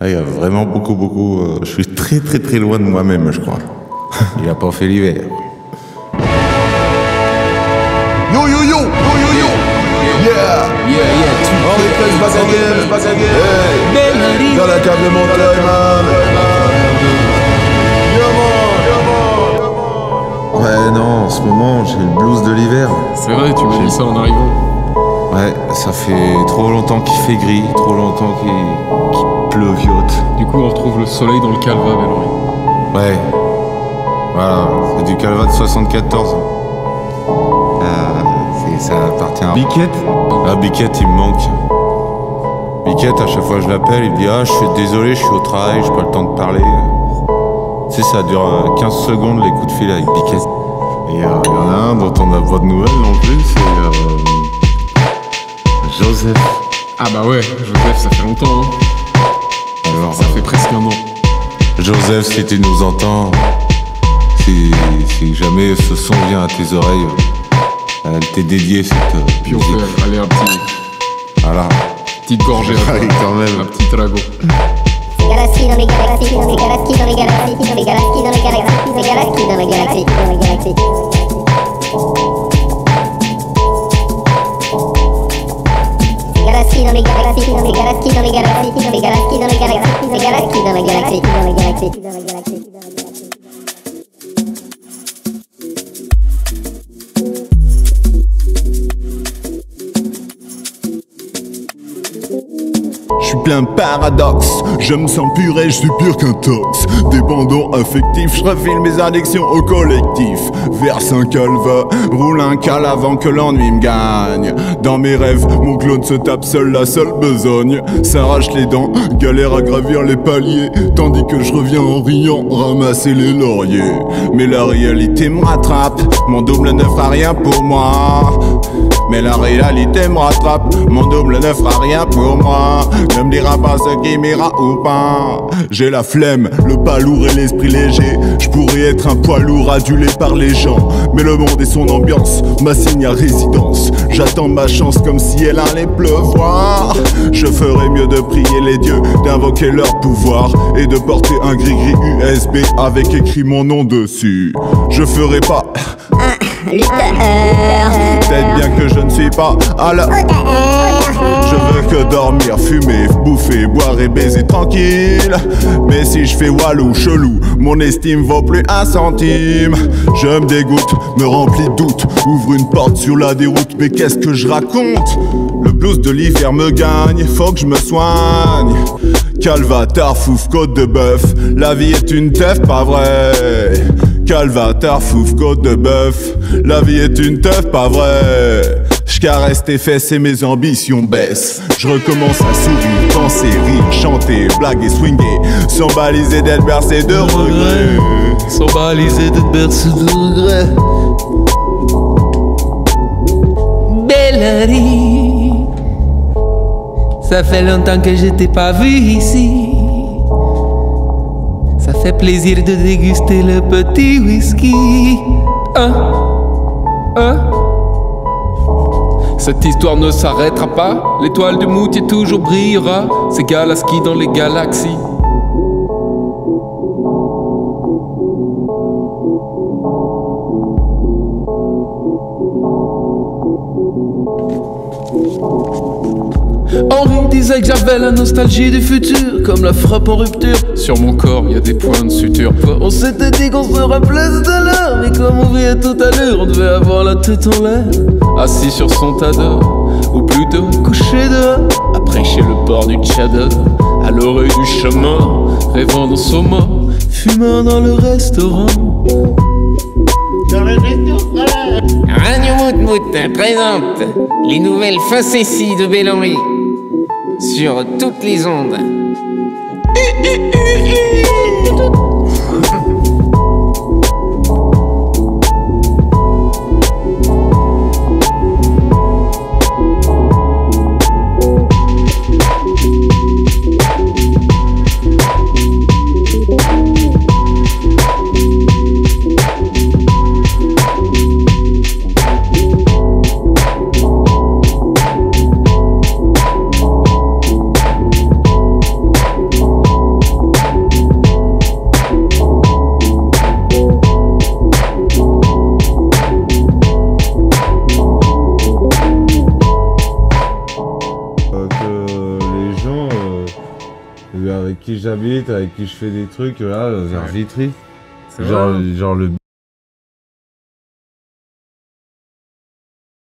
Ah, il y a vraiment beaucoup, beaucoup. euh, je suis très, très, très loin de moi-même, je crois. Il a pas fait l'hiver. Yo yo yo, yo yo yo Yeah Yeah, yeah, tu Henri Presse back again, back again Hey Bellary. Dans la cave de Montreuil, man Yo man, yo man Ouais, non, en ce moment, j'ai le blues de l'hiver. C'est vrai, tu m'as dit ça en arrivant. Ça fait trop longtemps qu'il fait gris, trop longtemps qu'il qu'il pleuviote. Du coup, on retrouve le soleil dans le calva, Bellary. Ouais. Voilà, c'est du Calva de 74. Euh, ça appartient à Biquette? Ah, Biquette, il me manque. Biquette, à chaque fois que je l'appelle, il me dit Ah, je suis désolé, je suis au travail, j'ai pas le temps de parler. Tu sais, ça dure euh, 15 secondes les coups de fil avec Biquette. Et euh, il y en a un dont on n'a pas de nouvelles non plus, c'est euh, Joseph. Ah bah ouais, Joseph, ça fait longtemps, hein. Alors, Ça fait presque un an. Joseph, si tu nous entends, si, si jamais ce son vient à tes oreilles, euh, elle t'est dédiée cette euh, Puis on musique. fait, allez, un petit, Voilà. petite gorgée. Oui, quand même. Un petit trago. Galaxie dans galaxies, dans les galaxies, dans les galaxies, dans les galaxies, dans les galaxies, dans les galaxies, dans les galaxies, dans les galaxies. Galaxies dans les galaxies, dans les galaxies, dans les galaxies, dans les galaxies, dans les galaxies, dans les galaxies, dans les galaxies, dans les galaxies, dans les galaxies. Plein de paradoxes, je me sens pur et je suis pur qu'un tox. Dépendant affectif, je refile mes addictions au collectif. Verse un calva, roule un cal avant que l'ennui me gagne. Dans mes rêves, mon clone se tape seul la seule besogne. S'arrache les dents, galère à gravir les paliers. Tandis que je reviens en riant, ramasser les lauriers. Mais la réalité me rattrape, mon double ne fera rien pour moi. Mais la réalité me rattrape, mon double ne fera rien pour moi. Ne me dira pas ce qui m'ira ou pas. J'ai la flemme, le pas lourd et l'esprit léger. Je pourrais être un poids lourd adulé par les gens. Mais le monde et son ambiance m'assignent à résidence. J'attends ma chance comme si elle allait pleuvoir. Je ferais mieux de prier les dieux, d'invoquer leur pouvoir et de porter un gris-gris USB avec écrit mon nom dessus. Je ferai pas. Peut-être bien que je ne suis pas à la Je veux que dormir, fumer, bouffer, boire et baiser tranquille. Mais si je fais walou, chelou, mon estime vaut plus un centime. Je me dégoûte, me remplis de doutes Ouvre une porte sur la déroute, mais qu'est-ce que je raconte? Le blues de l'hiver me gagne, faut que je me soigne. Calva, tarfouf, côte de bœuf La vie est une teuf, pas vrai Calva, tarfouf, côte de bœuf. La vie est une teuf, pas vrai. Je caresse tes fesses et mes ambitions baissent. Je recommence à sourire, penser, rire, chanter, blaguer, swinger Sans baliser d'être bercé de regrets. Sans baliser de berce de regret. Bellary, ça fait longtemps que je t'ai pas vu ici. Fait plaisir de déguster le petit whisky. Hein? Hein? Cette histoire ne s'arrêtera pas. L'étoile du moutier toujours brillera. C'est Galaski dans les galaxies. Disait que j'avais la nostalgie du futur, comme la frappe en rupture. Sur mon corps, y a des points de suture. On s'était dit qu'on se rappelait tout à l'heure, mais comme on vit à toute allure, on devait avoir la tête en l'air. Assis sur son tas d'or, ou plutôt couché dehors, à prêcher le port du Tchad, à l'oreille du chemin, rêvant dans son mort, fumant dans le restaurant. Radio Moutmout présente les nouvelles facéties de Bellamy sur toutes les ondes. Qui j'habite, avec qui je fais des trucs, là, vers. Vitry. Genre, genre le